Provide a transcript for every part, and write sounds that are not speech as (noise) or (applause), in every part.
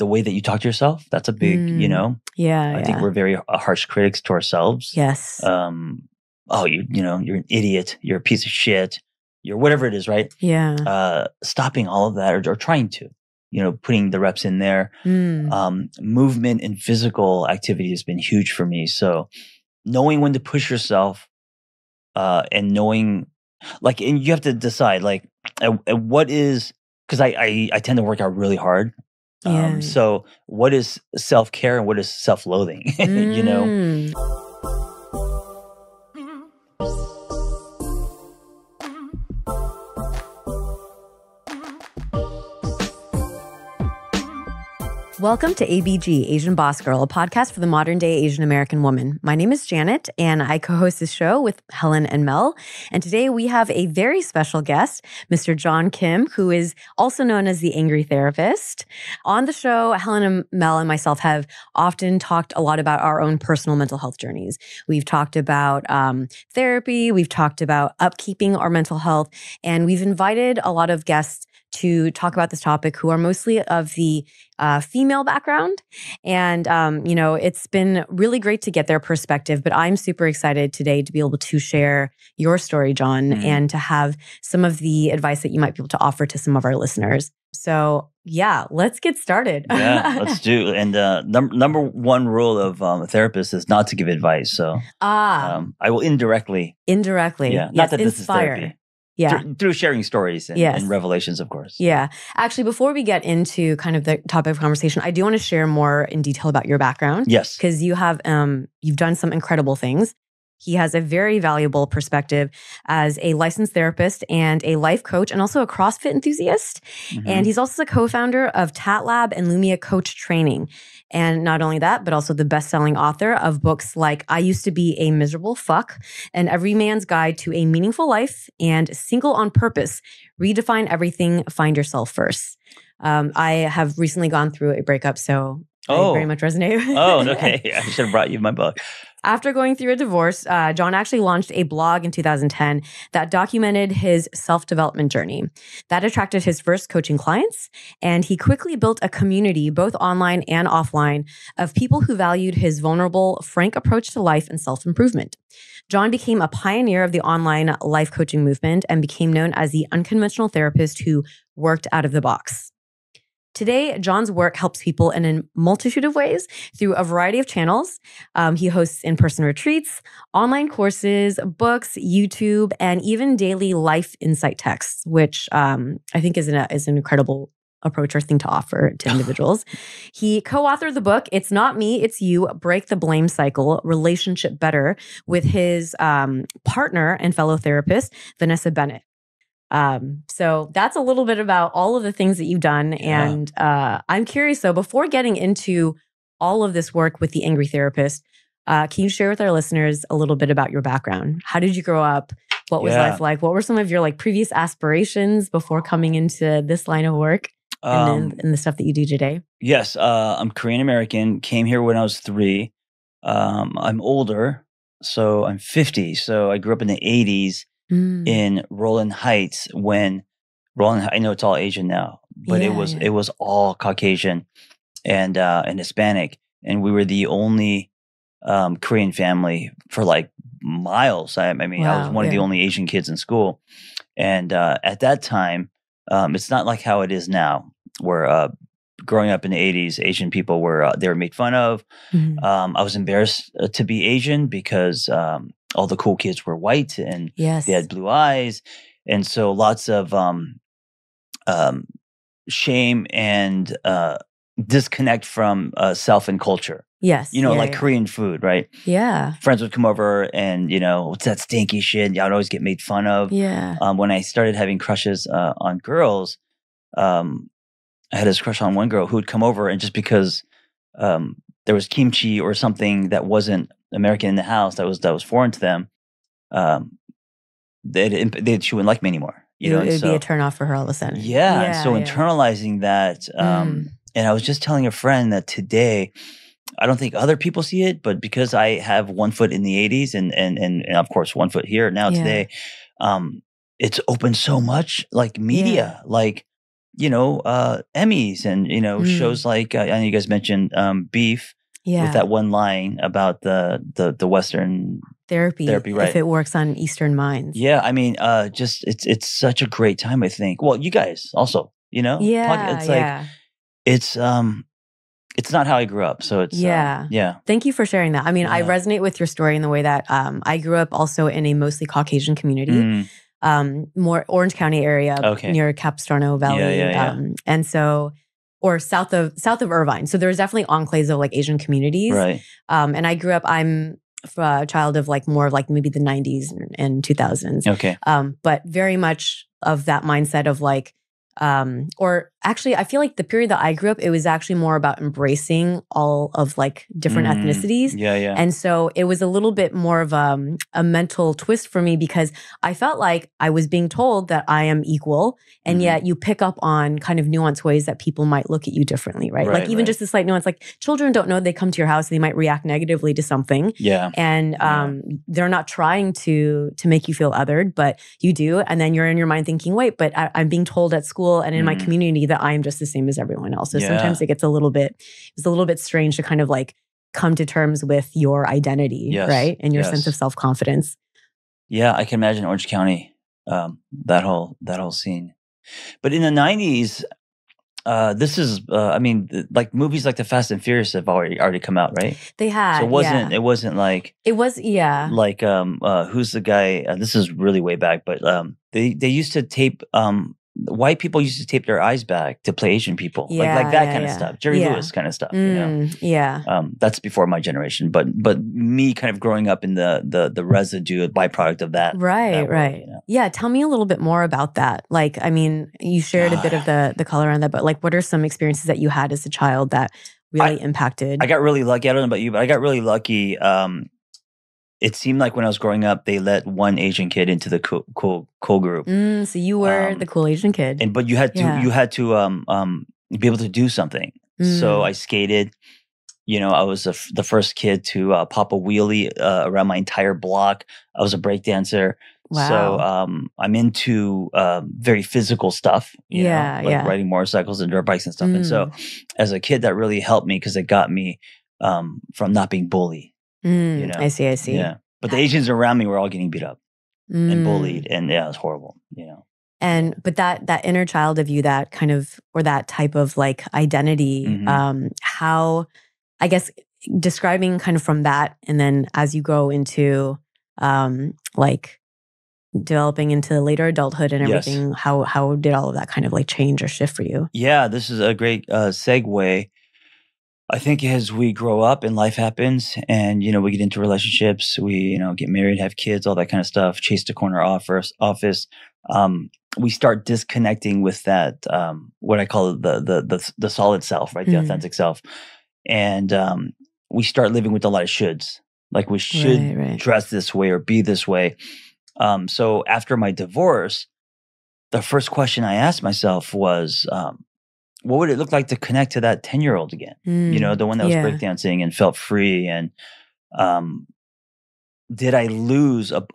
the way that you talk to yourself. That's a big, you Mm. know. Yeah. I yeah. think we're very harsh critics to ourselves. yes. Um, oh, you you know, you're an idiot. You're a piece of shit. You're whatever it is, right? yeah. Uh, stopping all of that, or, or trying to, you know, putting the reps in there. Mm. Um, movement and physical activity has been huge for me. So, knowing when to push yourself, uh, and knowing, like, and you have to decide, like, uh, uh, what is because I, I I tend to work out really hard. Yeah. Um, so, what is self care and what is self loathing? (laughs) you know. Welcome to ABG, Asian Boss Girl, a podcast for the modern day Asian American woman. My name is Janet, and I co host this show with Helen and Mel. And today we have a very special guest, Mr. John Kim, who is also known as the Angry Therapist. On the show, Helen and Mel and myself have often talked a lot about our own personal mental health journeys. We've talked about um, therapy, we've talked about upkeeping our mental health, and we've invited a lot of guests to talk about this topic who are mostly of the uh, female background. And, um, you know, it's been really great to get their perspective, but I'm super excited today to be able to share your story, John, Mhm. and to have some of the advice that you might be able to offer to some of our listeners. So, yeah, let's get started. yeah, (laughs) let's do. And uh, num- number one rule of um, a therapist is not to give advice. So ah, um, I will indirectly, indirectly. yeah, yes, not that this is inspire. therapy, Yeah. through, through sharing stories and, Yes. and revelations, of course. Yeah. Actually, before we get into kind of the topic of conversation, I do want to share more in detail about your background Yes. because you have um you've done some incredible things. He has a very valuable perspective as a licensed therapist and a life coach and also a CrossFit enthusiast. Mhm. And he's also the co-founder of Tat Lab and Lumia Coach Training. And not only that, but also the best-selling author of books like I Used to Be a Miserable Fuck and Every Man's Guide to a Meaningful Life and Single on Purpose, Redefine Everything, Find Yourself First. Um, I have recently gone through a breakup, so Oh. I very much resonate. oh, (laughs) okay. (laughs) I should have brought you my book. After going through a divorce, uh, John actually launched a blog in 2010 that documented his self development journey. That attracted his first coaching clients, and he quickly built a community, both online and offline, of people who valued his vulnerable, frank approach to life and self improvement. John became a pioneer of the online life coaching movement and became known as the unconventional therapist who worked out of the box. Today, John's work helps people in a multitude of ways through a variety of channels. Um, he hosts in person retreats, online courses, books, YouTube, and even daily life insight texts, which um, I think is an, is an incredible approach or thing to offer to (laughs) individuals. he co authored the book, It's Not Me, It's You Break the Blame Cycle Relationship Better with his um, partner and fellow therapist, Vanessa Bennett. Um, so that's a little bit about all of the things that you've done. Yeah. And uh, I'm curious though, before getting into all of this work with the Angry Therapist, uh, can you share with our listeners a little bit about your background? How did you grow up? What was Yeah. life like? What were some of your like previous aspirations before coming into this line of work and, Um, then, and the stuff that you do today? yes, uh, I'm Korean American. Came here when I was three. Um, I'm older, so I'm 50. So I grew up in the 80s Mm. in Rowland Heights when Rowland. I know it's all Asian now, but it was yeah. it was all Caucasian and uh, and Hispanic, and we were the only um, Korean family for like miles. I, I mean, I was Wow, one of the only Asian kids in school, and uh, at that time, um, it's not like how it is now, where uh, growing up in the '80s, Asian people were uh, they were made fun of. Mhm. Um, I was embarrassed uh, to be Asian because um, all the cool kids were white and yes. they had blue eyes and so lots of um um shame and uh disconnect from uh self and culture yes. you know yeah, like yeah. korean food right Yeah. friends would come over and you know what's that stinky shit would always get made fun of Yeah. um when i started having crushes uh on girls um i had this crush on one girl who would come over and just because um there was kimchi or something that wasn't american in the house that was that was foreign to them um they they she wouldn't like me anymore you it, know it would and be a turn off for her all of a sudden. yeah, and so yeah. internalizing that um Mm. and i was just telling a friend that today i don't think other people see it but because i have one foot in the 80s and and and, and of course one foot here now Yeah. today um it's opened so much like media like you know, uh, Emmys and you know Mm. shows like uh, I know you guys mentioned um, Beef Yeah. with that one line about the the the Western. therapy, Therapy, right. if it works on Eastern minds. Yeah, I mean, uh, just it's it's such a great time. I think. Well, you guys also, you know, Yeah. it's like yeah. it's um, it's not how I grew up, so it's uh, Yeah. yeah, Thank you for sharing that. I mean, I resonate with your story in the way that um, I grew up also in a mostly Caucasian community, Mm, um, more Orange County area Okay. near Capistrano Valley, yeah, yeah. Um, and so or south of south of Irvine. So there's definitely enclaves of like Asian communities. right, Um, and I grew up. I'm a child of like more of like maybe the 90s and, and 2000s. okay, um, but very much of that mindset of like, um, or actually, I feel like the period that I grew up, it was actually more about embracing all of like different Mm, ethnicities. yeah, yeah, And so it was a little bit more of a, a mental twist for me because I felt like I was being told that I am equal. And Mhm. yet you pick up on kind of nuanced ways that people might look at you differently, right? Right, like even right. just a slight nuance, like children don't know they come to your house, they might react negatively to something yeah, and Yeah. um, they're not trying to to make you feel othered, but you do, and then you're in your mind thinking, "Wait, but I, I'm being told at school and in my Mhm. community that I am just the same as everyone else." So Yeah. sometimes it gets a little bit, it's a little bit strange to kind of like come to terms with your identity, Yes, right, and your sense of self confidence. yeah. I can imagine Orange County, um, that whole that whole scene. But in the '90s, uh, this is, uh, I mean, th- like movies like the Fast and Furious have already already come out, right? They had, so it wasn't yeah. it wasn't like it was, yeah, like um uh who's the guy uh, this is really way back but um they they used to tape um white people used to tape their eyes back to play asian people like Yeah, like that yeah, kind of stuff jerry Yeah. lewis kind of stuff you know Mm, yeah, um that's before my generation but but me kind of growing up in the the the residue byproduct of that right, that world, right. you know? Yeah, tell me a little bit more about that. Like, I mean, you shared a bit of (sighs) the the color on that, but like, what are some experiences that you had as a child that really impacted? i got really lucky i don't know about you but i got really lucky um it seemed like when i was growing up they let one asian kid into the cool cool, cool group. Mm, so you were Um, the cool Asian kid. and but you had to Yeah. you had to um um be able to do something. So Mm. i skated. You know i was the f- the first kid to uh, pop a wheelie uh, around my entire block. I was a break dancer. So um i'm into um very physical stuff you Yeah, know, like yeah. riding motorcycles and dirt bikes and stuff. And so as a kid that really helped me because it got me um from not being bullied Mm, you know, I see. I see. yeah but the asians around me were all getting beat up and Mm. bullied and yeah it was horrible you know And but that that inner child of you, that kind of or that type of like identity, Mhm. um, how I guess describing kind of from that, and then as you go into um, like developing into later adulthood and Yes. everything, how how did all of that kind of like change or shift for you? Yeah, this is a great uh, segue. I think as we grow up and life happens, and you know we get into relationships, we you know get married, have kids, all that kind of stuff, chase the corner office. Office, um, we start disconnecting with that um, what I call the the the, the solid self, right, the Mm. authentic self, and um, we start living with a lot of shoulds. Like we should Right, right. dress this way or be this way. Um, so after my divorce, the first question I asked myself was, um, what would it look like to connect to that 10 year old again? You know, Mm, the one that was yeah. breakdancing and felt free. And um, did I lose a,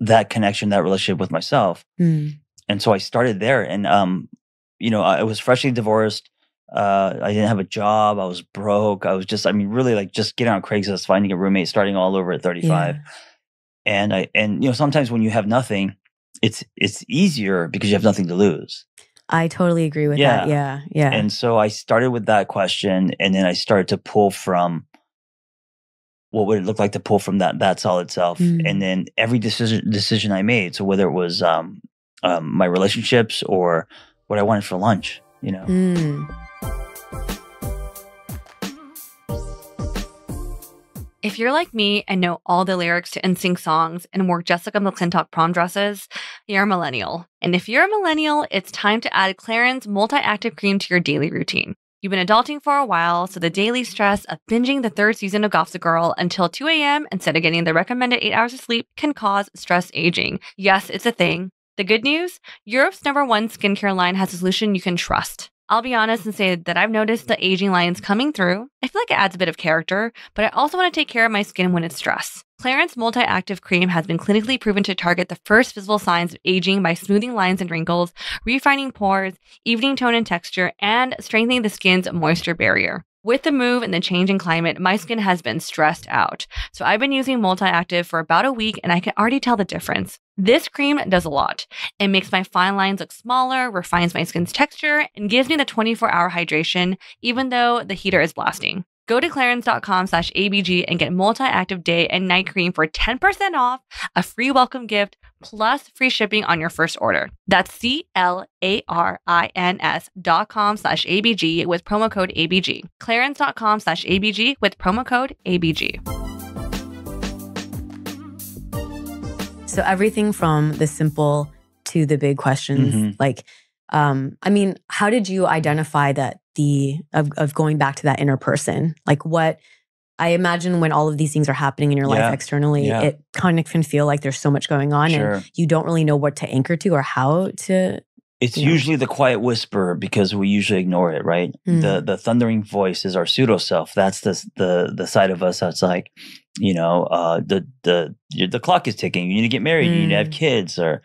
that connection, that relationship with myself? Mm, And so I started there. And, um, you know, I was freshly divorced. Uh, I didn't have a job. I was broke. I was just, I mean, really like just getting on Craigslist, finding a roommate, starting all over at 35 yeah. and I and you know sometimes when you have nothing, it's it's easier because you have nothing to lose. I totally agree with that. Yeah, yeah. And so I started with that question, and then I started to pull from what would it look like to pull from that that solid self, Mm. and then every decision decision I made. So whether it was um, um, my relationships or what I wanted for lunch, you know. Mm. If you're like me and know all the lyrics to NSYNC songs and wore Jessica McClintock prom dresses, you're a millennial. And if you're a millennial, it's time to add Clarins multi-active cream to your daily routine. You've been adulting for a while, so the daily stress of binging the third season of Gossip Girl until 2 a.m. instead of getting the recommended eight hours of sleep can cause stress aging. Yes, it's a thing. The good news Europe's number one skincare line has a solution you can trust. I'll be honest and say that I've noticed the aging lines coming through. I feel like it adds a bit of character, but I also want to take care of my skin when it's stressed. Clarins Multi Active Cream has been clinically proven to target the first visible signs of aging by smoothing lines and wrinkles, refining pores, evening tone and texture, and strengthening the skin's moisture barrier. With the move and the change in climate, my skin has been stressed out. So I've been using Multi Active for about a week and I can already tell the difference. This cream does a lot. It makes my fine lines look smaller, refines my skin's texture, and gives me the 24 hour hydration, even though the heater is blasting. Go to clarins.com slash ABG and get multi-active day and night cream for 10% off, a free welcome gift, plus free shipping on your first order. That's C-L-A-R-I-N-S dot com slash ABG with promo code ABG. Clarins.com slash ABG with promo code ABG. So everything from the simple to the big questions, Mhm. like, um, I mean, how did you identify that the of, of going back to that inner person? Like, what I imagine when all of these things are happening in your Yeah. life externally, Yeah. it kind of can feel like there's so much going on, Sure. and you don't really know what to anchor to or how to. It's know. usually the quiet whisper because we usually ignore it, right? Mm. The the thundering voice is our pseudo self. That's the the the side of us that's like, you know, uh, the the the clock is ticking. You need to get married. You need to have Mm. kids, or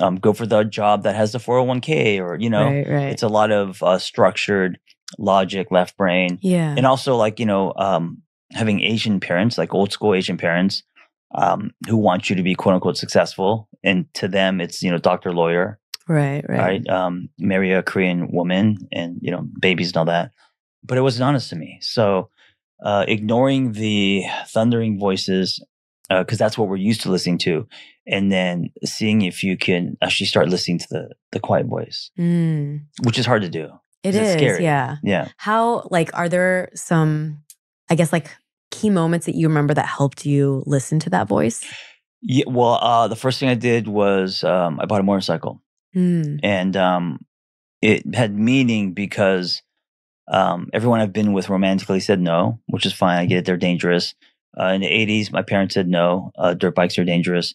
um, go for the job that has the four hundred one k, or you know, right, right. it's a lot of uh, structured logic, left brain, yeah. and also like you know, um, having Asian parents, like old school Asian parents, um, who want you to be quote unquote successful, and to them, it's you know, doctor, lawyer right, right. right? Um, marry a Korean woman and you know babies and all that. But it wasn't honest to me. So uh, ignoring the thundering voices because that's what we're used to listening to, and then seeing if you can actually start listening to the the quiet voice, Mm. which is hard to do. It is, scary. yeah. Yeah. How like are there some I guess like key moments that you remember that helped you listen to that voice? Yeah. Well, uh, the first thing I did was um, I bought a motorcycle. Mm. and um, it had meaning because um, everyone I've been with romantically said no, which is fine. I get it; they're dangerous. Uh, in the '80s, my parents said no. Uh, dirt bikes are dangerous.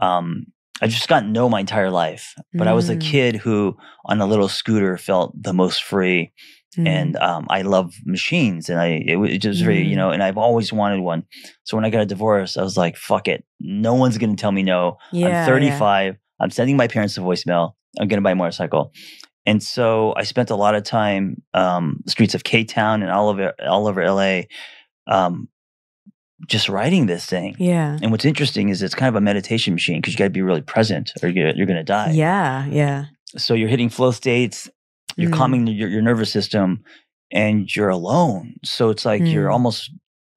Um, I just got no my entire life, but I was a Mm. kid who, on a little scooter, felt the most free, Mm. and um, I love machines, and I it, it just really you Mm. know, and I've always wanted one. So when I got a divorce, I was like, "Fuck it, no one's gonna tell me no." yeah, I'm yeah. 35. I'm sending my parents a voicemail. I'm going to buy a motorcycle. And so I spent a lot of time um, streets of K Town and all over all over LA, um, just writing this thing. Yeah. And what's interesting is it's kind of a meditation machine because you got to be really present or you're, you're going to die. Yeah, yeah. So you're hitting flow states, you're Mm. calming your, your nervous system, and you're alone. So it's like you're Mm. almost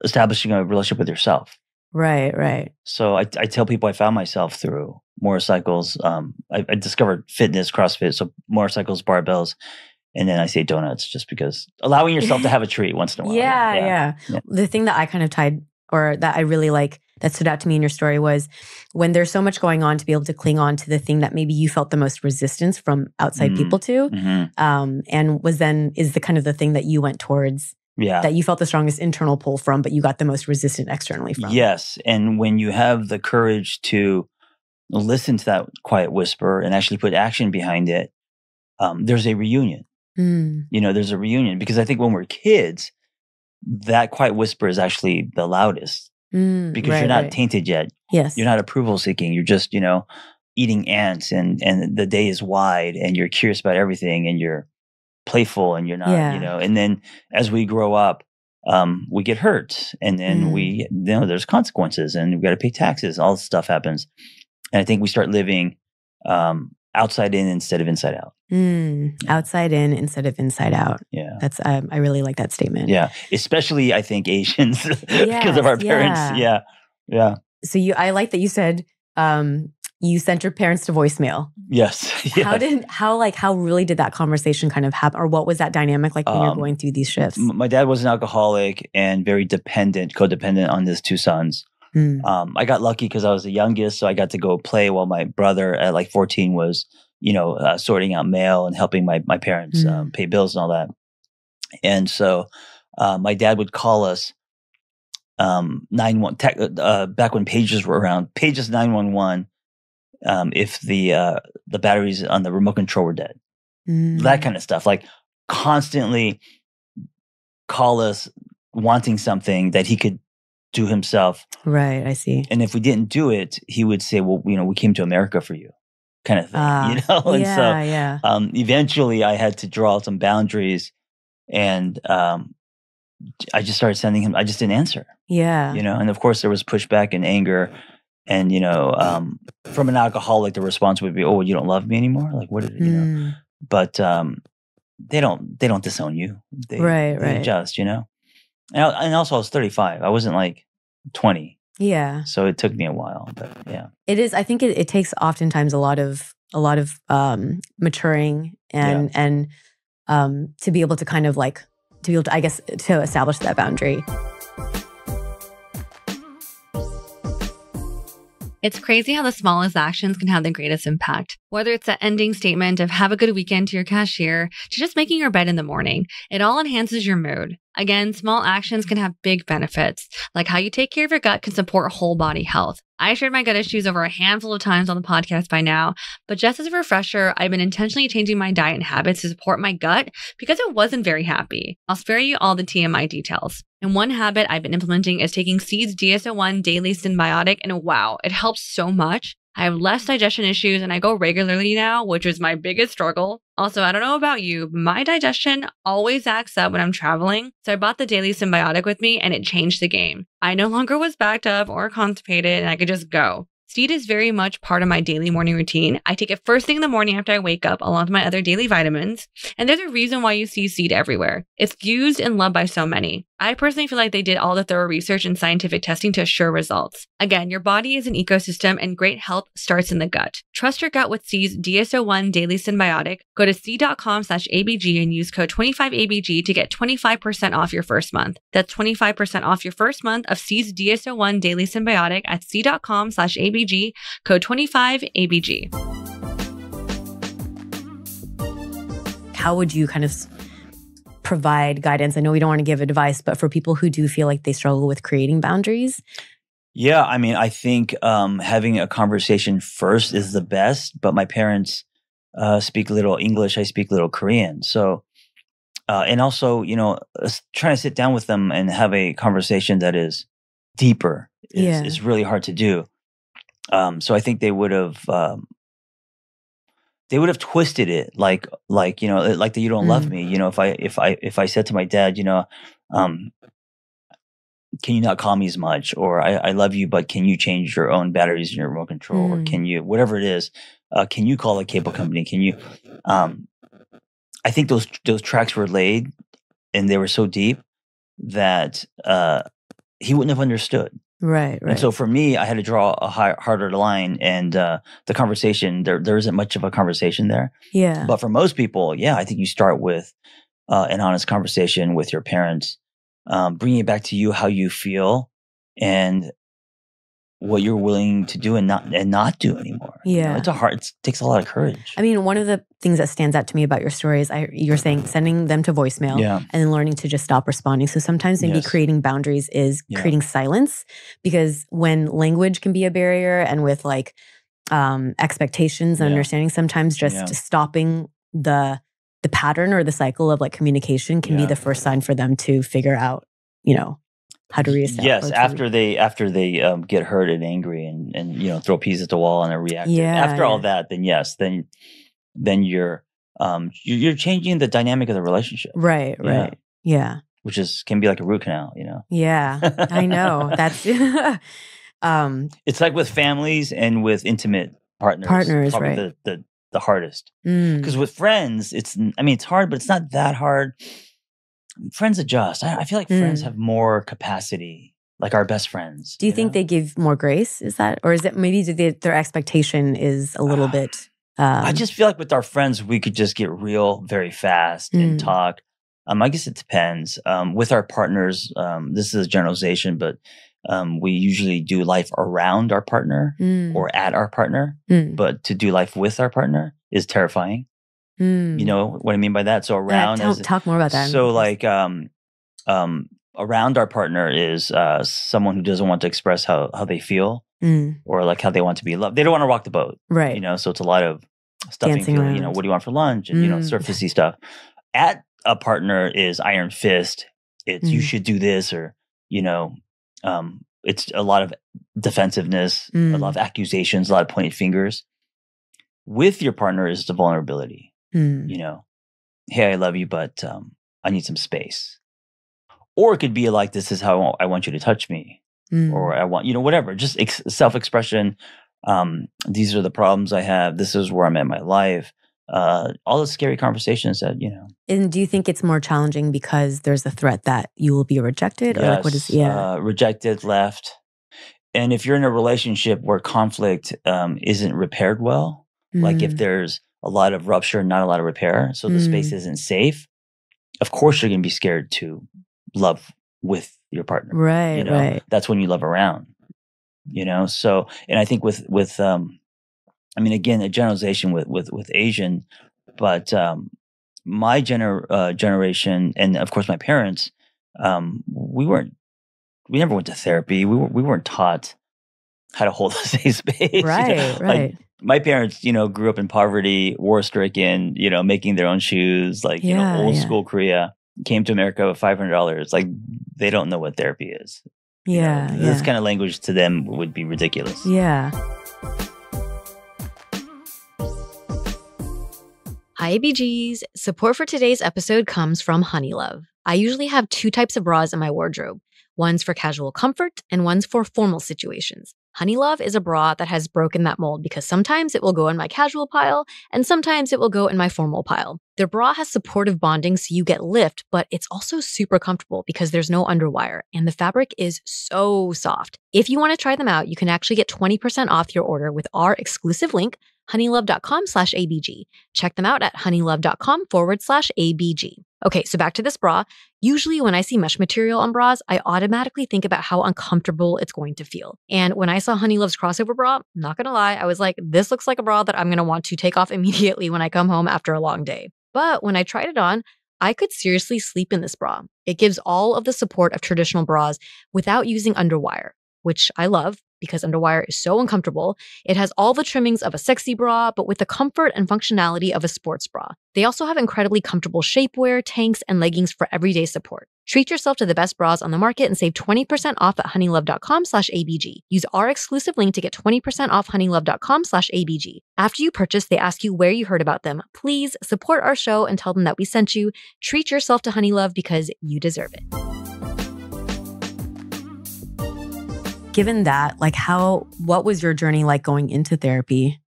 establishing a relationship with yourself. Right, right. So I, I tell people I found myself through motorcycles. Um, I, I discovered fitness, CrossFit, so motorcycles, barbells, and then I say donuts just because allowing yourself to (laughs) have a treat once in a while. Yeah, yeah, yeah. The thing that I kind of tied or that I really like that stood out to me in your story was when there's so much going on to be able to cling on to the thing that maybe you felt the most resistance from outside Mm. people to. Mhm. Um, and was then is the kind of the thing that you went towards Yeah. that you felt the strongest internal pull from, but you got the most resistant externally from. Yes. And when you have the courage to listen to that quiet whisper and actually put action behind it, um, there's a reunion. Mm, You know, there's a reunion because I think when we're kids, that quiet whisper is actually the loudest mm, because right, you're not right. tainted yet. yes. you're not approval seeking you're just you know eating ants and and the day is wide and you're curious about everything and you're playful and you're not Yeah. you know and then as we grow up um we get hurt and then Mm. we you know there's consequences and we got to pay taxes all this stuff happens and i think we start living um outside in instead of inside out Mm, outside in instead of inside out. yeah That's um, I really like that statement. yeah especially i think asians (laughs) because of our parents yeah. yeah yeah So you, I like that you said um, you sent your parents to voicemail. yes, (laughs) How did how like how really did that conversation kind of happen, or what was that dynamic like when you're Um, going through these shifts? My dad was an alcoholic and very dependent, codependent on his two sons. Mm, Um, I got lucky because I was the youngest, so I got to go play while my brother at like 14 was, you know, uh, sorting out mail and helping my my parents Mm. um, pay bills and all that. And so, uh, my dad would call us um, nine one tech, uh, back when pages were around, pages nine one one. Um, if the uh, the batteries on the remote control were dead, mm, that kind of stuff like constantly call us wanting something that he could to himself. Right. I see. And if we didn't do it, he would say, "Well, you know, we came to America for you," kind of thing. Ah, (laughs) you know. And yeah. so yeah. um, eventually, I had to draw some boundaries, and um, I just started sending him. I just didn't answer. Yeah. You know, and of course, there was pushback and anger. And you know, um, from an alcoholic, the response would be, "Oh, you don't love me anymore." Like, what did you know? Mm, but um, they don't they don't disown you. They, Right, they right. adjust, you know. And, I, and also, I was 35. I wasn't like 20, yeah. so it took me a while. But yeah, It is. I think it, it takes oftentimes a lot of a lot of um, maturing and and um, to be able to kind of like to be able to, I guess, to establish that boundary. It's crazy how the smallest actions can have the greatest impact. Whether it's the ending statement of have a good weekend to your cashier to just making your bed in the morning, it all enhances your mood. Again, small actions can have big benefits, like how you take care of your gut can support whole body health. I shared my gut issues over a handful of times on the podcast by now, but just as a refresher, I've been intentionally changing my diet and habits to support my gut because it wasn't very happy. I'll spare you all the TMI details. And one habit I've been implementing is taking Seed's DS-01 Daily Synbiotic, and wow, it helps so much. I have less digestion issues and I go regularly now, which was my biggest struggle. Also, I don't know about you, but my digestion always acts up when I'm traveling. So I bought the Daily Synbiotic with me and it changed the game. I no longer was backed up or constipated and I could just go. Seed is very much part of my daily morning routine. I take it first thing in the morning after I wake up, along with my other daily vitamins. And there's a reason why you see seed everywhere. It's used and loved by so many. I personally feel like they did all the thorough research and scientific testing to assure results. Again, your body is an ecosystem and great health starts in the gut. Trust your gut with Seed's DS-01 Daily Synbiotic. Go to seed.com slash ABG and use code 25ABG to get 25% off your first month. That's 25% off your first month of Seed's DS-01 Daily Synbiotic at seed.com slash ABG, code 25ABG. How would you kind of provide guidance? I know we don't want to give advice, but for people who do feel like they struggle with creating boundaries, yeah. I mean, I think um, having a conversation first is the best. But my parents uh, speak little English. I speak little Korean. So, uh, and also, you know, trying to sit down with them and have a conversation that is deeper is, Yeah. is really hard to do. Um, so I think they would have um, they would have twisted it like like you know like that you don't love Mm. me. You know, if I if I if I said to my dad, you know, um, can you not call me as much or I, I love you but can you change your own batteries in your remote control or Mm. can you whatever it is uh, can you call a cable company can you um, i think those those tracks were laid and they were so deep that uh, he wouldn't have understood right, right. and so for me i had to draw a high, harder line and uh, the conversation there there isn't much of a conversation there yeah, but for most people, yeah, I think you start with uh, an honest conversation with your parents, um, bringing it back to you how you feel and what you're willing to do and not and not do anymore. You know, Yeah. it's a hard. It takes a lot of courage. I mean, one of the things that stands out to me about your story is I, you're saying sending them to voicemail yeah, and then learning to just stop responding. So sometimes maybe Yes. creating boundaries is Yeah. creating silence because when language can be a barrier and with like um, expectations and Yeah. understanding, sometimes just Yeah. stopping the the pattern or the cycle of like communication can be the first sign for them to figure out, you know, how to reestablish. yes. After they after they um, get hurt and angry and and you know throw peas at the wall and are reactive. Yeah, After all that, then yes, then then you're um you're, you're changing the dynamic of the relationship, right, Yeah. right, yeah, which is can be like a root canal. You know. yeah. I know that's. (laughs) um It's like with families and with intimate partners. Partners, probably right. The, the the hardest mm, because with friends, it's I mean it's hard, but it's not that hard. Friends adjust. I, I feel like friends Mm. have more capacity, like our best friends. Do you think know? they give more grace? Is that, or is it maybe do they, their expectation is a little Ah, bit? Um, I just feel like with our friends, we could just get real very fast and Mm. talk. Um, I guess it depends. Um, with our partners, um, this is a generalization, but um, we usually do life around our partner mm, or at our partner. mm, But to do life with our partner is terrifying. Mm. You know what I mean by that? So Yeah, around tell- as talk more about that. so like um um around our partner is uh someone who doesn't want to express how how they feel Mm, or like how they want to be loved. They don't want to rock the boat, right. you know. So it's a lot of stuffing, Dancing feeling, you know, what do you want for lunch and you know Mm. surfacey stuff. At a partner is iron fist. It's you Mm. should do this or you know Um, it's a lot of defensiveness, a Mm. lot of accusations, a lot of pointed fingers. With your partner is the vulnerability. Mm. You know, hey, I love you, but um, I need some space. Or it could be like, this is how I want, you to touch me, Mm. or I want, you know, whatever. Just ex- self expression. Um, these are the problems I have. This is where I'm at in my life. Uh, all the scary conversations that, you know, And do you think it's more challenging because there's a threat that you will be rejected, or like what is? Yeah. uh, rejected, left. And if you're in a relationship where conflict um, isn't repaired well, like if Mm. there's a lot of rupture and not a lot of repair, so the space Mm. isn't safe, of course you're going to be scared to love with your partner. right, you know, right. that's when you love around. You know, so and I think with with um, I mean, again, a generalization with with with Asian, but um, my gener uh, generation and of course my parents, um, we weren't we never went to therapy. We were, we weren't taught how to hold (laughs) a safe space. you know? Right, Like, right. My parents, you know, grew up in poverty, war stricken, you know, making their own shoes, like, you know, old yeah. school Korea, came to America with $500. Like, they don't know what therapy is. you know? yeah, yeah. This kind of language to them would be ridiculous. yeah. Hi, ABGs. Support for today's episode comes from Honeylove. I usually have two types of bras in my wardrobe one's for casual comfort and one's for formal situations. Honeylove is a bra that has broken that mold because sometimes it will go in my casual pile and sometimes it will go in my formal pile. Their bra has supportive bonding so you get lift, but it's also super comfortable because there's no underwire and the fabric is so soft. If you want to try them out, you can actually get 20% off your order with our exclusive link, honeylove.com slash ABG. Check them out at honeylove.com forward slash ABG. Okay, so back to this bra. Usually, when I see mesh material on bras, I automatically think about how uncomfortable it's going to feel. And when I saw Honeylove's crossover bra, not gonna lie, I was like, this looks like a bra that I'm gonna want to take off (laughs) immediately when I come home after a long day. But when I tried it on, I could seriously sleep in this bra. It gives all of the support of traditional bras without using underwire, which I love because underwire is so uncomfortable. It has all the trimmings of a sexy bra, but with the comfort and functionality of a sports bra. They also have incredibly comfortable shapewear, tanks, and leggings for everyday support. Treat yourself to the best bras on the market and save 20% off at honeylove.com slash ABG. Use our exclusive link to get 20% off honeylove.com slash ABG. After you purchase, they ask you where you heard about them. Please support our show and tell them that we sent you. Treat yourself to Honeylove because you deserve it. Given that, like, how? What was your journey like going into therapy?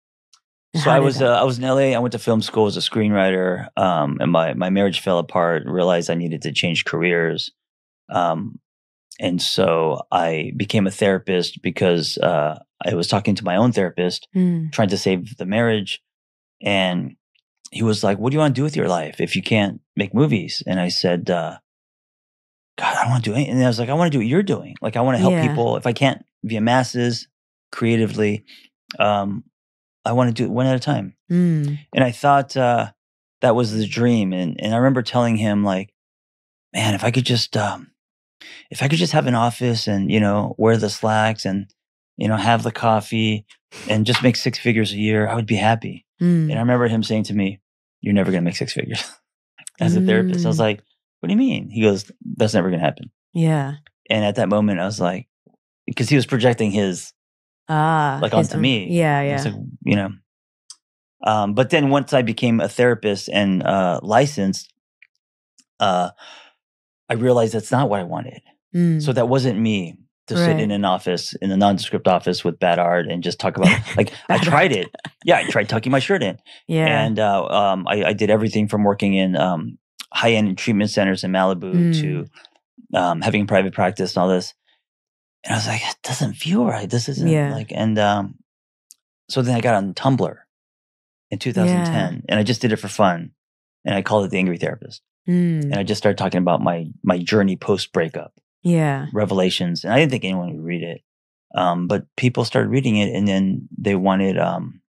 So I was uh, I was in LA. I went to film school as a screenwriter, um, and my my marriage fell apart. Realized I needed to change careers, um, and so I became a therapist because uh, I was talking to my own therapist, Mm, trying to save the marriage, and he was like, "What do you want to do with your life if you can't make movies?" And I said, uh, "God, I don't want to do anything." And I was like, "I want to do what you're doing. Like, I want to help Yeah. people. If I can't via masses, creatively, um, I want to do it one at a time." mm, and I thought uh, that was the dream. And and I remember telling him like, man, if I could just um, if I could just have an office and you know wear the slacks and you know have the coffee and just make six figures a year, I would be happy. mm. And I remember him saying to me, "You're never gonna make six figures." (laughs) As a therapist, I was Mm. like, "What do you mean?" He goes, "That's never gonna happen." yeah. And at that moment, I was like, because he was projecting his Ah, like his onto me. Yeah, yeah. like, you know. Um, but then once I became a therapist and uh, licensed, uh, I realized that's not what I wanted. Mm. So that wasn't me to sit in an office in a nondescript office with bad art and just talk about (laughs) like I tried it. Yeah, I tried tucking my shirt in, yeah. and uh, um, I, I did everything from working in um, high end treatment centers in Malibu Mm. to um, having private practice and all this. And I was like, it doesn't feel right. This isn't Yeah. like, and um, so then I got on Tumblr in 2010, and I just did it for fun, and I called it the Angry Therapist, Mm, and I just started talking about my my journey post breakup, yeah. revelations, and I didn't think anyone would read it, um, but people started reading it, and then they wanted um,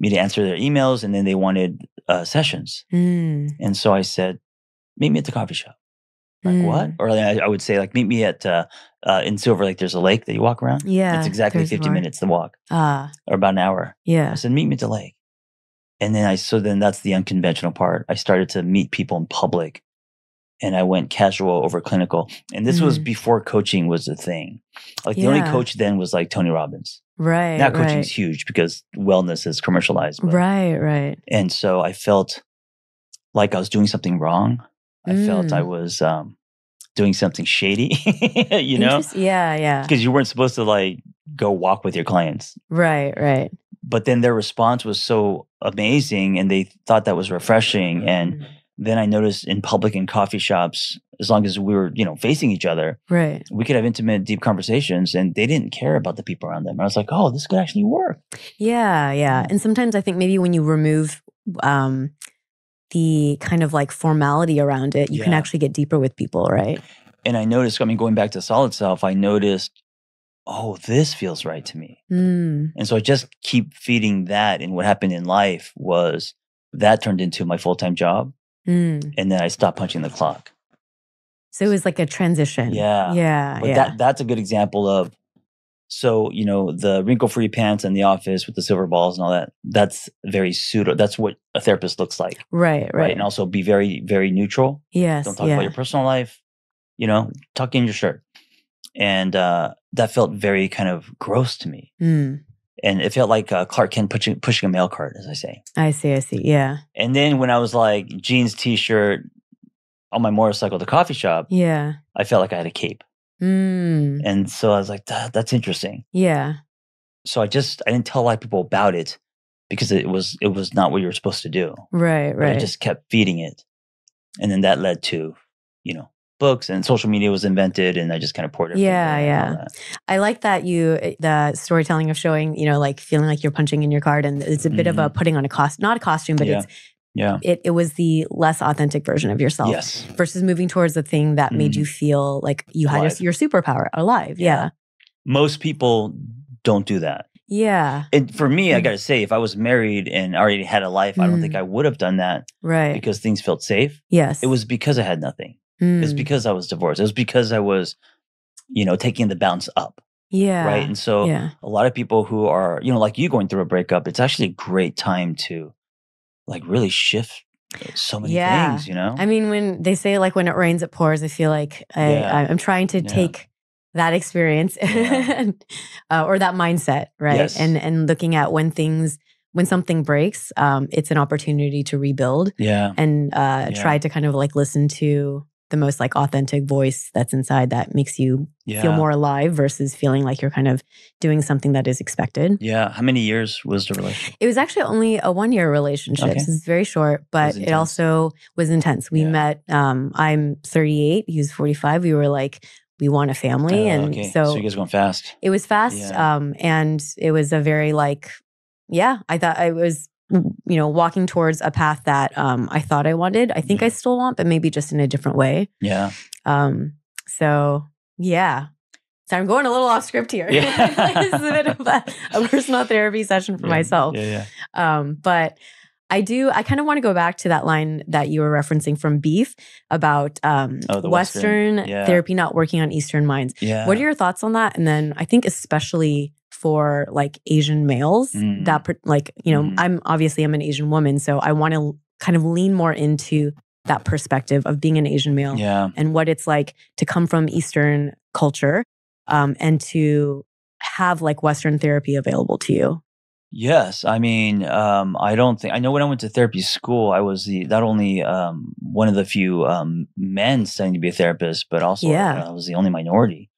me to answer their emails, and then they wanted uh, sessions, Mm, and so I said, meet me at the coffee shop. Like what? mm. Or I, I would say like meet me at uh, uh, in Silver Lake. There's a lake that you walk around. Yeah. it's exactly 50 more. minutes to walk, Ah, or about an hour. Yeah. I said meet me at the lake, and then I so then that's the unconventional part. I started to meet people in public, and I went casual over clinical. And this was Mm. before coaching was a thing. Like the only coach then was like Tony Robbins. Right. now coaching right. huge because wellness is commercialized. but- Right, right. And so I felt like I was doing something wrong. I felt I Mm. was um, doing something shady, (laughs) you know, Yeah, yeah. because you weren't supposed to like go walk with your clients. Right, right. But then their response was so amazing and they thought that was refreshing. And Mm. then I noticed in public and coffee shops, as long as we were, you know, facing each other, Right. we could have intimate, deep conversations and they didn't care about the people around them. And I was like, oh, this could actually work. Yeah, yeah. And sometimes I think maybe when you remove um the kind of like formality around it, you can actually get deeper with people, right? And I noticed, I mean, going back to solid self, I noticed, oh, this feels right to me. Mm. And so I just keep feeding that. And what happened in life was that turned into my full time job. Mm. And then I stopped punching the clock. So it was like a transition. Yeah. Yeah. But yeah. that that's a good example of so, you know, the wrinkle free pants in the office with the silver balls and all that, that's very pseudo. That's what a therapist looks like. right, Right. right. And also be very, very neutral. yes. Don't talk yeah. about your personal life. You know, tuck in your shirt. And uh, that felt very kind of gross to me. Mm. And it felt like uh, Clark Kent pushing, pushing a mail cart, as I say. I see, I see. Yeah. And then when I was like jeans, t shirt on my motorcycle to coffee shop, Yeah. I felt like I had a cape. Mm. And so I was like, that's interesting. Yeah. So I just, I didn't tell a lot of people about it because it was, it was not what you were supposed to do. Right, But I just kept feeding it. And then that led to, you know, books and social media was invented and I just kind of poured it. Yeah, there and all yeah. I like that you eh, the storytelling of showing, you know, like feeling like you're punching in your card and it's a bit of a putting on a cost not a costume, but Mm-hmm. Yeah. it's Yeah. it it was the less authentic version of yourself. Yes. Versus moving towards the thing that made Mhm. you feel like you had Alive. your, your superpower alive. Yeah. Yeah. Most people don't do that. Yeah. And for me, I Mm. got to say, if I was married and already had a life, I don't think Mm. I would have done that Right. because things felt safe. yes. It was because I had nothing. It's Mm. because I was divorced. It was because I was, you know, taking the bounce up. yeah. Right. And so yeah. a lot of people who are, you know, like you going through a breakup, it's actually a great time to like really shift so many Yeah. things, you know? I mean, when they say like when it rains, it pours, I feel like I, Yeah. I, I'm trying to Yeah. take that experience (laughs) uh, or that mindset, right? Yes. And and looking at when things when something breaks, um, it's an opportunity to rebuild yeah. and uh, try to kind of like listen to the most like authentic voice that's inside that makes you Yeah. feel more alive versus feeling like you're kind of doing something that is expected. Yeah. How many years was the relationship? It was actually only a one year relationship. Okay. So it's very short, but it intense. also was intense. We Yeah. met, um, I'm 38, he was 45. We were like, we want a family. Oh, and okay. so, you guys going fast. it was fast. Yeah. Um, and it was a very like, yeah, I thought I was, you know, walking towards a path that um, I thought I wanted. I think I still want, but maybe just in a different way. Yeah. Um, so yeah. So I'm going a little off script here. Yeah. (laughs) this is a bit of a, a personal therapy session for Yeah. myself. Yeah. Yeah. Um, but I do, I kind of want to go back to that line that you were referencing from Beef about um, Oh, the Western, Western, yeah. therapy not working on Eastern minds. Yeah. What are your thoughts on that? And then I think, especially for like Asian males, Mm. that, like, you know, Mhm. I'm obviously I'm an Asian woman, so I want to kind of lean more into that perspective of being an Asian male Yeah. and what it's like to come from Eastern culture um, and to have like Western therapy available to you. Yes, I mean, um, I don't think I know when I went to therapy school, I was the not only um, one of the few um, men studying to be a therapist, but also Yeah. I was the only minority.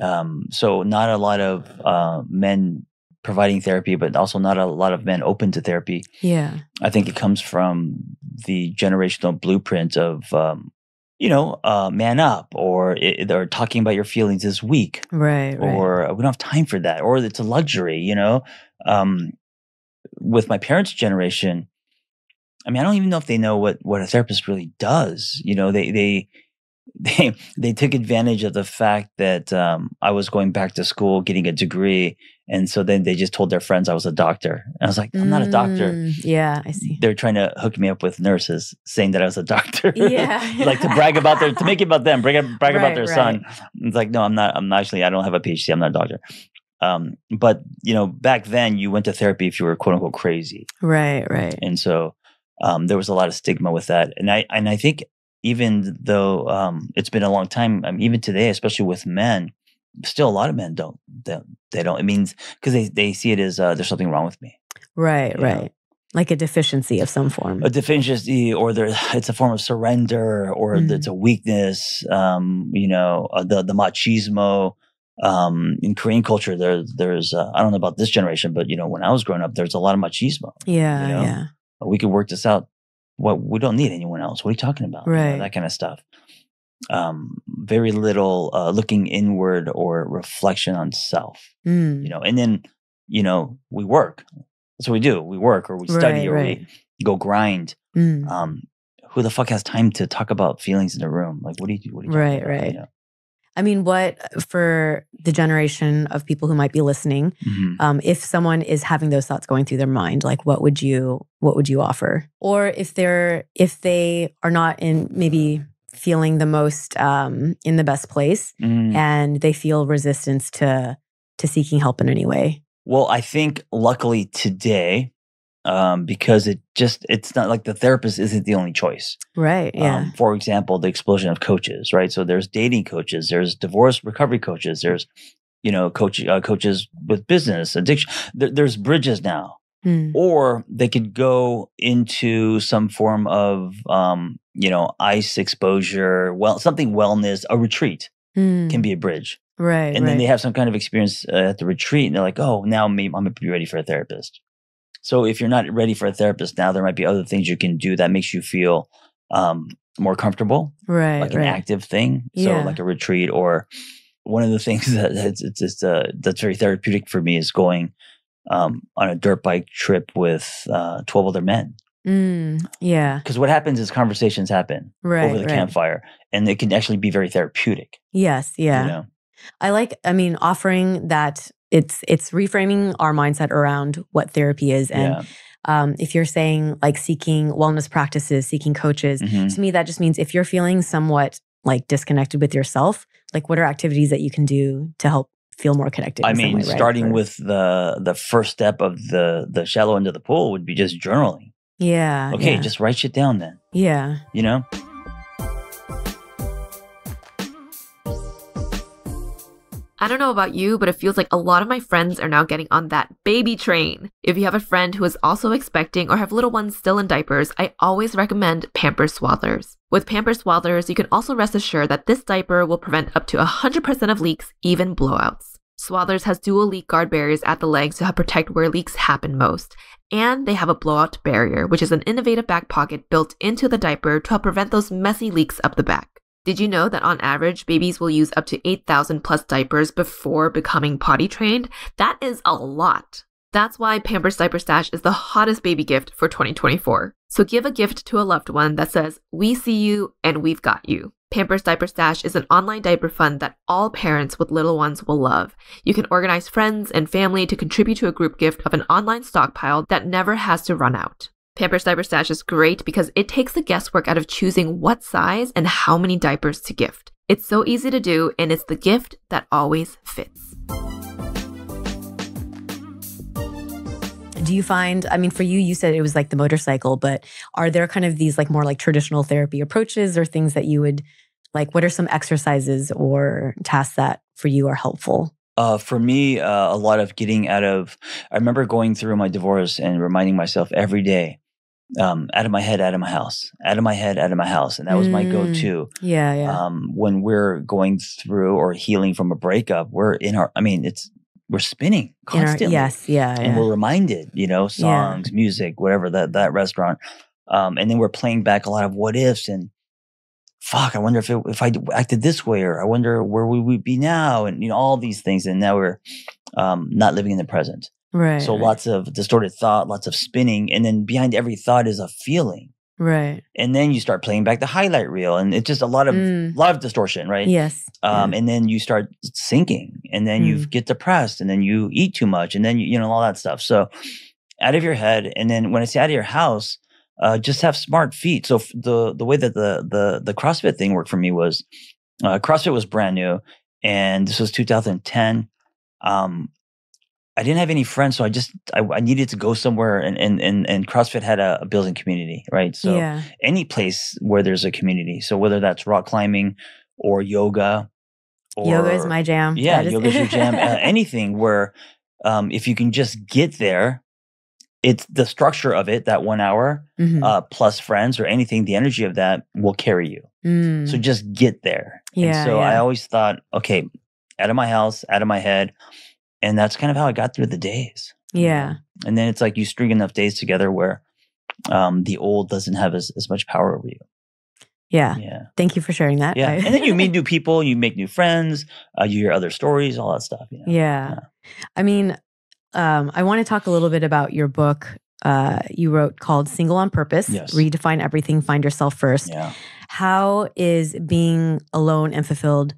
Um, so not a lot of uh, men providing therapy, but also not a lot of men open to therapy. Yeah. I think it comes from the generational blueprint of, um, you know, uh, man up, or it, or talking about your feelings is weak, Right. Right. or we don't have time for that, or it's a luxury, you know. Um, with my parents' generation, I mean, I don't even know if they know what what a therapist really does. You know, they they they they took advantage of the fact that um, I was going back to school, getting a degree, and so then they just told their friends I was a doctor. And I was like, I'm not a doctor. Mm, Yeah, I see. They're trying to hook me up with nurses, saying that I was a (laughs) doctor. Yeah. (laughs) like to brag about their to make it about them, brag, brag about their right. son. It's like, no, I'm not. I'm not actually. I don't have a PhD. I'm not a doctor. Um, but you know, back then you went to therapy if you were quote unquote crazy, Right. Right. and so um, there was a lot of stigma with that. And I and I think even though um, it's been a long time, I mean, even today, especially with men, still a lot of men don't they, they don't. It means because they they see it as uh, there's something wrong with me, Right, you know. right. Like a deficiency of some form. a deficiency, or there (sighs) it's a form of surrender, or Mm. it's a weakness. Um, you know, uh, the the machismo. Um, in Korean culture, there there's uh, I don't know about this generation, but you know, when I was growing up, there's a lot of machismo. yeah, you know? yeah. we could work this out. What we don't need anyone else. What are you talking about? You know, that kind of stuff. Um, very little uh, looking inward or reflection on self. Mm. You know, and then you know we work. That's what we do. We work or we study Right, or right. we go grind. Mm. Um, who the fuck has time to talk about feelings in the room? Like, what do you do? What do you Right, right. I mean, what for the generation of people who might be listening, Mm-hmm. um, if someone is having those thoughts going through their mind, like what would you what would you offer? Or if they're if they are not in maybe feeling the most um, in the best place Mm. and they feel resistance to to seeking help in any way. Well, I think luckily today, um, because it just it's not like the therapist isn't the only choice. Right. Yeah. Um, for example, the explosion of coaches, right? So there's dating coaches, there's divorce recovery coaches, there's you know coach uh, coaches with business addiction. There, there's bridges now, Mm. or they could go into some form of um, you know ice exposure, well something wellness, a retreat Mm. can be a bridge, right. and right. then they have some kind of experience uh, at the retreat, and they're like, oh, now maybe I'm gonna be ready for a therapist. So if you're not ready for a therapist now, there might be other things you can do that makes you feel um, more comfortable right. like an right. active thing. Yeah. So like a retreat or one of the things (laughs) that it's it's just uh, that's very therapeutic for me is going um, on a dirt bike trip with uh, twelve other men. Mm. Yeah. Because what happens is conversations happen Right. over the right. campfire, and it can actually be very therapeutic. Yes. Yeah. You know? I like I mean offering that it's it's reframing our mindset around what therapy is and yeah. um, if you're saying like seeking wellness practices, seeking coaches, Mhm. to me that just means if you're feeling somewhat like disconnected with yourself, like what are activities that you can do to help feel more connected? I mean, way, right? starting Or- with the the first step of the the shallow end of the pool would be just journaling. yeah, Okay, yeah, just write shit down then. yeah, You know. I don't know about you, but it feels like a lot of my friends are now getting on that baby train. If you have a friend who is also expecting or have little ones still in diapers, I always recommend Pampers Swaddlers. With Pampers Swaddlers, you can also rest assured that this diaper will prevent up to 100% of leaks, even blowouts. Swaddlers has dual leak guard barriers at the legs to help protect where leaks happen most. And they have a blowout barrier, which is an innovative back pocket built into the diaper to help prevent those messy leaks up the back. Did you know that on average, babies will use up to 8,000 plus diapers before becoming potty trained? That is a lot. That's why Pampers Diaper Stash is the hottest baby gift for 2024. So give a gift to a loved one that says, We see you and we've got you. Pampers Diaper Stash is an online diaper fund that all parents with little ones will love. You can organize friends and family to contribute to a group gift of an online stockpile that never has to run out. Pampers Diaper Stash is great because it takes the guesswork out of choosing what size and how many diapers to gift. It's so easy to do, and it's the gift that always fits. Do you find, I mean, for you, you said it was like the motorcycle, but are there kind of these like more like traditional therapy approaches or things that you would like? What are some exercises or tasks that for you are helpful? Uh, for me, uh, a lot of getting out of. I remember going through my divorce and reminding myself every day, um, out of my head, out of my house, out of my head, out of my house, and that was my Mm. go-to. Yeah, yeah. Um, when we're going through or healing from a breakup, we're in our. I mean, it's we're spinning In our- constantly. yes, yeah, and yeah. we're reminded, you know, songs, music, whatever that that restaurant, um, and then we're playing back a lot of what ifs and fuck. I wonder if it, if I acted this way, or I wonder where we would be now, and you know all these things, and now we're um, not living in the present. Right. so right, lots of distorted thought, lots of spinning, and then behind every thought is a feeling, Right. and then you start playing back the highlight reel, and it's just a lot of Mm, lot of distortion, right? yes. um, yeah. and then you start sinking and then you Mm. get depressed and then you eat too much and then you, you know all that stuff so out of your head and then when i say out of your house uh, just have smart feet so f- the the way that the the the crossfit thing worked for me was uh, crossfit was brand new and this was 2010 um I didn't have any friends, so I just I, I needed to go somewhere, and and and, and CrossFit had a, a building community, right? So yeah. any place where there's a community, so whether that's rock climbing or yoga, or Yoga is my jam. yeah, is- yoga's your jam. (laughs) Uh, anything where um, if you can just get there, it's the structure of it that one hour Mhm. uh, plus friends or anything. The energy of that will carry you. Mm. So just get there. Yeah, And so I always thought, okay, out of my house, out of my head. And that's kind of how I got through the days. yeah. And then it's like you string enough days together where um, the old doesn't have as, as much power over you. Yeah. Yeah. Thank you for sharing that. Yeah. And then you meet (laughs) new people, you make new friends, uh, you hear other stories, all that stuff. You know? Yeah. I mean, um, I want to talk a little bit about your book uh, you wrote called Single on Purpose Yes. Redefine Everything, Find Yourself First. Yeah. How is being alone and fulfilled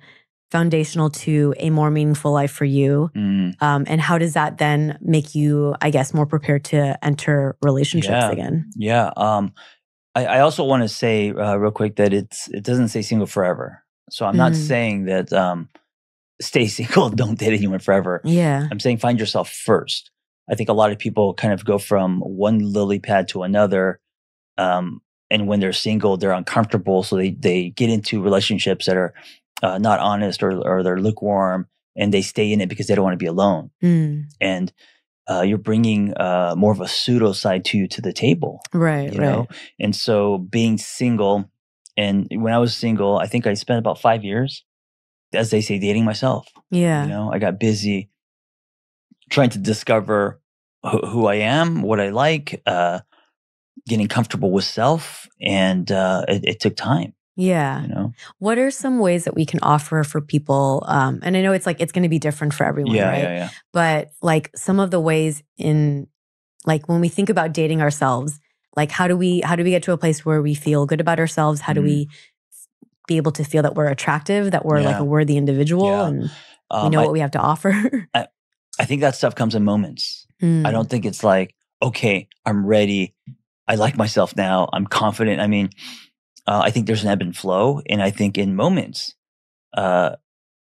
foundational to a more meaningful life for you? Mm. Um, and how does that then make you, I guess, more prepared to enter relationships Yeah. again? Yeah. Um, I, I also want to say uh, real quick that it's it doesn't say single forever. So I'm not Mm. saying that um, stay (laughs) single, don't date anyone forever. Yeah. I'm saying find yourself first. I think a lot of people kind of go from one lily pad to another. Um, and when they're single, they're uncomfortable. So they, they get into relationships that are uh, not honest or, or they're lukewarm and they stay in it because they don't want to be alone. Mm. And uh, you're bringing uh, more of a pseudo side to you to the table, Right. you right. know? And so being single, and when I was single, I think I spent about five years, as they say, dating myself. Yeah. You know, I got busy trying to discover who, who I am, what I like, uh, getting comfortable with self, and uh, it, it took time. Yeah. You know, What are some ways that we can offer for people? Um, and I know it's like it's going to be different for everyone, yeah, right? yeah, yeah, But like some of the ways in, like when we think about dating ourselves, like how do we how do we get to a place where we feel good about ourselves? How do Mhm. we be able to feel that we're attractive, that we're like a worthy individual, Yeah. and we Um, know I, what we have to offer? I think that stuff comes in moments. Mm. I don't think it's like, okay, I'm ready. I like myself now. I'm confident. I mean, uh, I think there's an ebb and flow, and I think in moments, uh,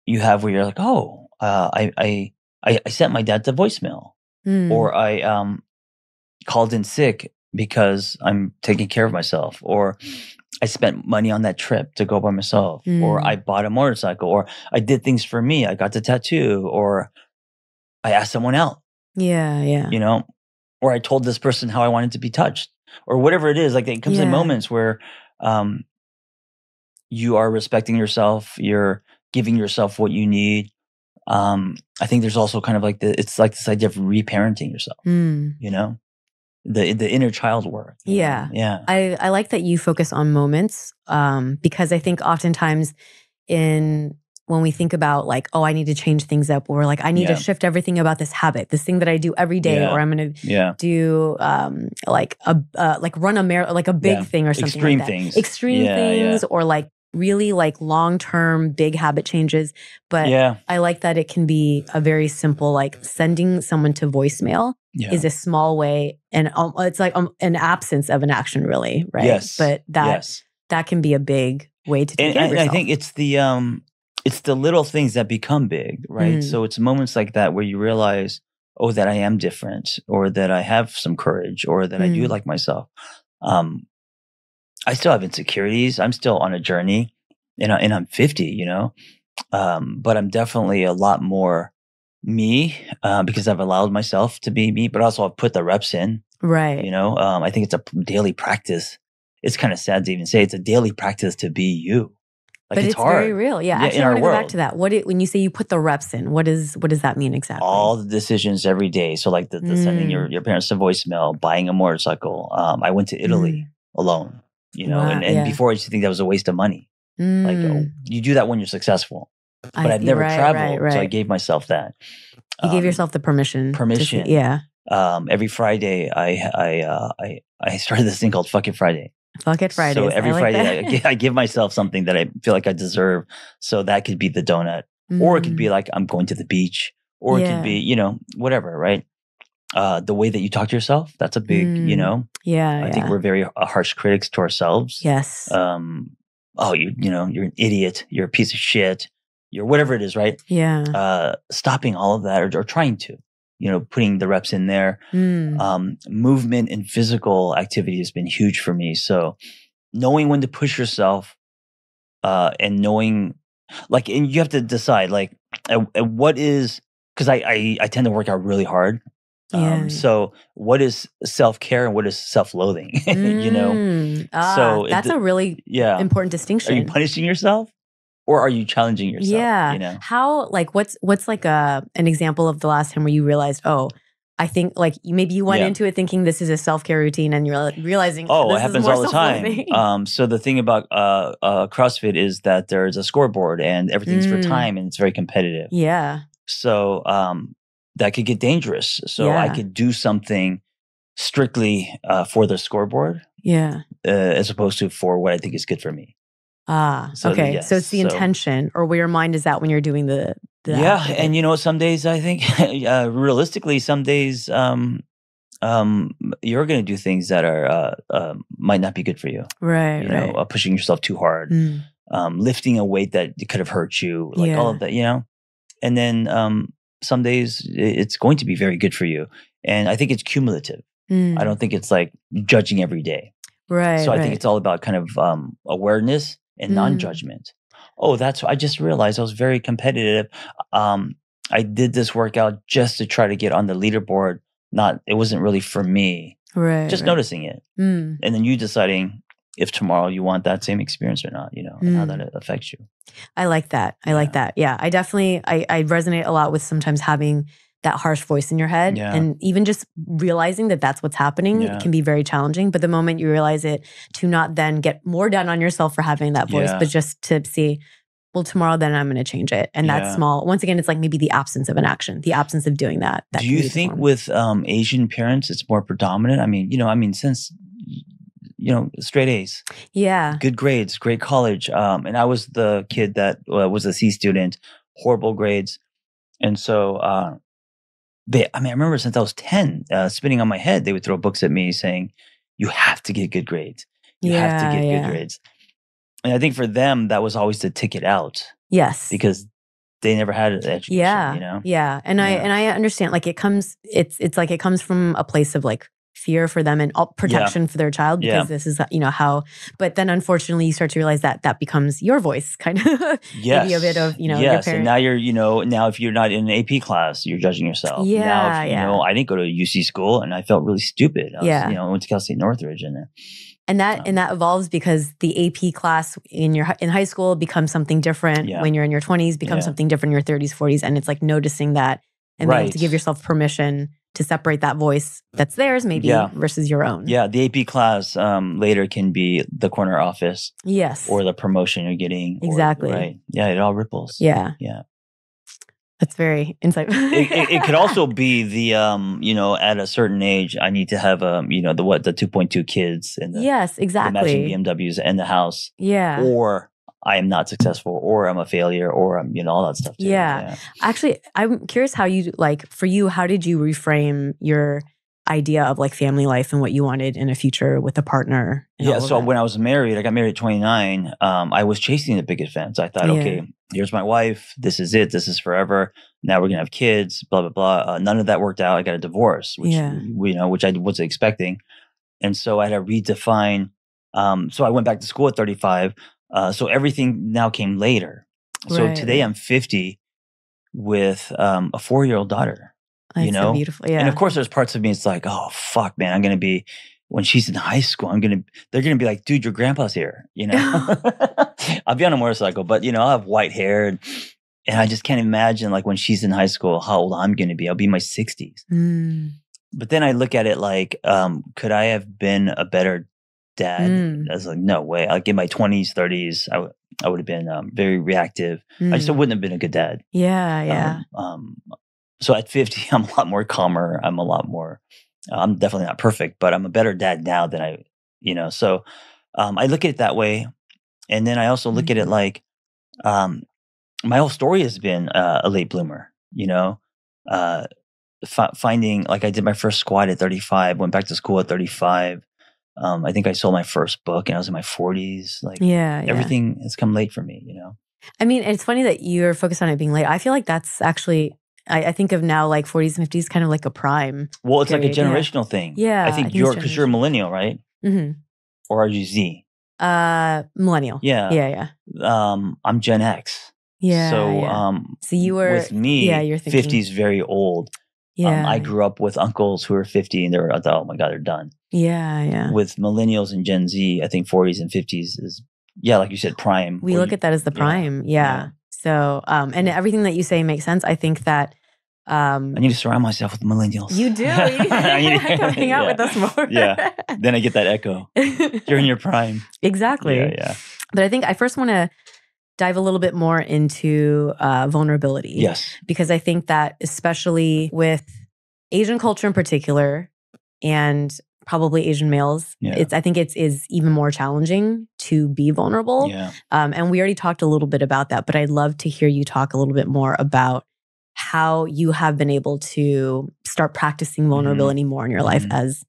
you have where you're like, oh, uh, I, I, I, I sent my dad to voicemail. Mm. or I um called in sick because I'm taking care of myself, or I spent money on that trip to go by myself, or Mm. I bought a motorcycle, or I did things for me. I got the tattoo, or I asked someone out, yeah, yeah, you know, or I told this person how I wanted to be touched, or whatever it is. Like it comes in moments where um you are respecting yourself, you're giving yourself what you need. Um, I think there's also kind of like the it's like this idea of reparenting yourself Mm. you know the the inner child work know? Yeah. yeah I, I like that you focus on moments um, because I think oftentimes in when we think about like, oh, I need to change things up, or like I need Yeah. to shift everything about this habit, this thing that I do every day, Yeah. or I'm going to yeah do um, like a uh, like run a mar- like a big thing or something extreme like that. things extreme things, or like really like long term big habit changes. But yeah I like that it can be a very simple like sending someone to voicemail yeah is a small way and um, it's like um, an absence of an action really right Yes. but that yes that can be a big way to take and, care of and i think it's the um it's the little things that become big right? Mm. so it's moments like that where you realize oh that i am different or that i have some courage or that i do Mm. like myself. Um i still have insecurities. I'm still on a journey and, I, and i'm 50 you know? Um but i'm definitely a lot more me uh, because i've allowed myself to be me but also i've put the reps in right. you know? Um, i think it's a daily practice. It's kind of sad to even say it's a daily practice to be you like but it's, it's, very real. Yeah, Yeah, actually i want to go back to that. What it, when you say you put the reps in what is what does that mean exactly? All the decisions every day. So like the, the sending your, Mm. your parents a voicemail buying a motorcycle. Um, i went to italy alone you know Wow, and, and yeah. before i used to think that was a waste of money. Like oh, Mm, you do that when you're successful. I but i've never right, traveled right, so i gave myself that you gave Um, yourself the permission to permission. yeah. Um, every friday i i uh, i i started this thing called fuck it friday fuck it fridays So every I like Friday. I, I give myself something that I feel like I deserve. So that could be the donut, or it could be like I'm going to the beach, or it Mm. Could be you know whatever, right? Uh, the way that you talk to yourself, that's a big, you Mm. know. yeah I yeah. think we're very uh, harsh critics to ourselves. yes Um, oh, you you know, you're an idiot. You're a piece of shit. You're whatever it is, right? yeah Uh, stopping all of that or, or trying to. You know, putting the reps in there. Mm. Um, movement and physical activity has been huge for me. So knowing when to push yourself, uh, and knowing like, and you have to decide like, uh, what is because I, I I tend to work out really hard. Yeah. Um, so what is self care and what is self loathing? (laughs) you know, Mm. Ah, So it that's d- a really yeah. important distinction Are you punishing yourself, or are you challenging yourself? yeah. you know. How like what's what's like a an example of the last time where you realized, oh, I think like maybe you went Yeah. into it thinking this is a self care routine and you're realizing Oh, this it is happens all the time. (laughs) Um, so the thing about uh, uh, CrossFit is that there's a scoreboard and everything's for Mm. time and it's very competitive. yeah. So um, that could get dangerous. So I could do something strictly uh, for the scoreboard Yeah. uh, as opposed to for what I think is good for me. Ah, So, okay. yes, so it's the so- intention or where your mind is at when you're doing the, the yeah, activity. and you know, some days I think, (laughs) uh, realistically, some days um, um, you're going to do things that are uh, uh, might not be good for you. right, You know, right. uh, pushing yourself too hard. Mm. um, lifting a weight that could have hurt you, like all of that, you know. And then um, some days it's going to be very good for you, and I think it's cumulative. Mm. I don't think it's like judging every day. right. so I right. think it's all about kind of um, awareness and Mm. non-judgment. Oh, that's I just realized I was very competitive. Um, I did this workout just to try to get on the leaderboard. Not it wasn't really for me. right. Just right. noticing it, Mm. and then you deciding if tomorrow you want that same experience or not. You know, and how Mm. that affects you. I like that. I like that. Yeah. I definitely I, I resonate a lot with sometimes having that harsh voice in your head Yeah. and even just realizing that that's what's happening Yeah. can be very challenging but the moment you realize it to not then get more down on yourself for having that voice Yeah. but just to see well tomorrow then i'm going to change it and that's small once again it's like maybe the absence of an action the absence of doing that, that Do you think form. with um, Asian parents it's more predominant? I mean, you know, I mean, since you know, straight A's, yeah good grades, great college, um, and I was the kid that uh, was a C student, horrible grades, and so uh, they. I mean, I remember since I was ten, uh, spinning on my head, they would throw books at me saying, "You have to get good grades. You have to get yeah. good grades." And I think for them, that was always the ticket out yes because they never had an education. yeah you know. yeah and i and i understand like it comes it's it's like it comes from a place of like fear for them and all protection for their child because Yeah. this is you know how but then unfortunately you start to realize that that becomes your voice (laughs) kind of yes. maybe a bit of, you know, yes and now you're you know now if you're not in an ap class you're judging yourself now Yeah, if, you yeah. know i didn't go to uc school and i felt really stupid I was, Yeah. you know i went to cal state northridge and uh, and that Um, and that evolves because the ap class in your in high school becomes something different Yeah. when you're in your 20s becomes Yeah. something different in your 30s 40s and it's like noticing that and being able to give yourself permission to separate that voice that's theirs maybe Yeah. versus your own. Yeah the ap class um, later can be the corner office yes. or the promotion you're getting or- Exactly. right. Yeah it all ripples. Yeah. Yeah. that's very insightful it, it, it could also (laughs) be the um you know at a certain age i need to have um you know the what the 2.2 kids and the, yes the exactly. Matching bmws and the house yeah. or i am not successful or i'm a failure or i'm you know all that stuff too. Yeah. Actually, I'm curious how you like for you, how did you reframe your idea of like family life and what you wanted in a future with a partner? Yeah. So when I was married, I got married at 29. Um, I was chasing the big events. I thought, Yeah. okay, here's my wife. This is it. This is forever. Now we're gonna have kids. Blah blah blah. Uh, none of that worked out. I got a divorce, which Yeah. you know, which I wasn't expecting, and so I had to redefine. Um, so I went back to school at 35. Uh, so everything now came later. So Right, today. I'm 50 with um, a four year old daughter. That's you so know? beautiful. Yeah. And of course, there's parts of me. It's like, oh fuck, man, I'm gonna be when she's in high school. I'm gonna, they're gonna be like, dude, your grandpa's here. You know, (laughs) (laughs) I'll be on a motorcycle, but you know, I'll have white hair, and, and I just can't imagine like when she's in high school how old I'm gonna be. I'll be in my 60s. Mm, But then I look at it like, um, could I have been a better dad? Mm. I was like, no way. Like in my 20s, 30s, I w- I would have been um, very reactive. I just mm. wouldn't have been a good dad. yeah, yeah. Um, um, so at 50, (laughs) I'm a lot more calmer. I'm a lot more, I'm definitely not perfect, but I'm a better dad now than I, you know, so um, I look at it that way. And then I also look at Mm-hmm. it like um, my whole story has been uh, a late bloomer, you know, uh, fi- finding like I did my first squat at 35, went back to school at 35. Um, I think I sold my first book and I was in my 40s. Like yeah, yeah. everything has come late for me, you know? I mean, it's funny that you're focused on it being late. I feel like that's actually I, I think of now like 40s and 50s kind of like a prime. Well, it's like a Period, yeah. generational thing. Yeah, I I think think you're because you're a millennial, right? Mm-hmm. Or are you Z? Uh, millennial. Yeah. Yeah, yeah, Um, I'm Gen X. yeah. so yeah. um, so you were with me, yeah, you're thinking- 50s very old. Yeah, Um, I grew up with uncles who were 50 and they were, I thought, oh my God, they're done. yeah, yeah. With millennials and Gen Z, I think 40s and 50s is, yeah, like you said, prime. we look you- at that as the prime. Yeah. yeah. So, um, and everything that you say makes sense. I think that, um, I need to surround myself with millennials. you (laughs) do. (laughs) You (laughs) I need- come hang out yeah. with us more. Yeah. Then I get that echo. You're in your prime. exactly. Yeah, yeah. But I think I first want to dive a little bit more into uh, vulnerability. Yes. because I think that especially with Asian culture in particular and probably Asian males, Yeah. it's I think it's is even more challenging to be vulnerable. Yeah. Um, and we already talked a little bit about that, but I'd love to hear you talk a little bit more about how you have been able to start practicing vulnerability more in your life Mhm. as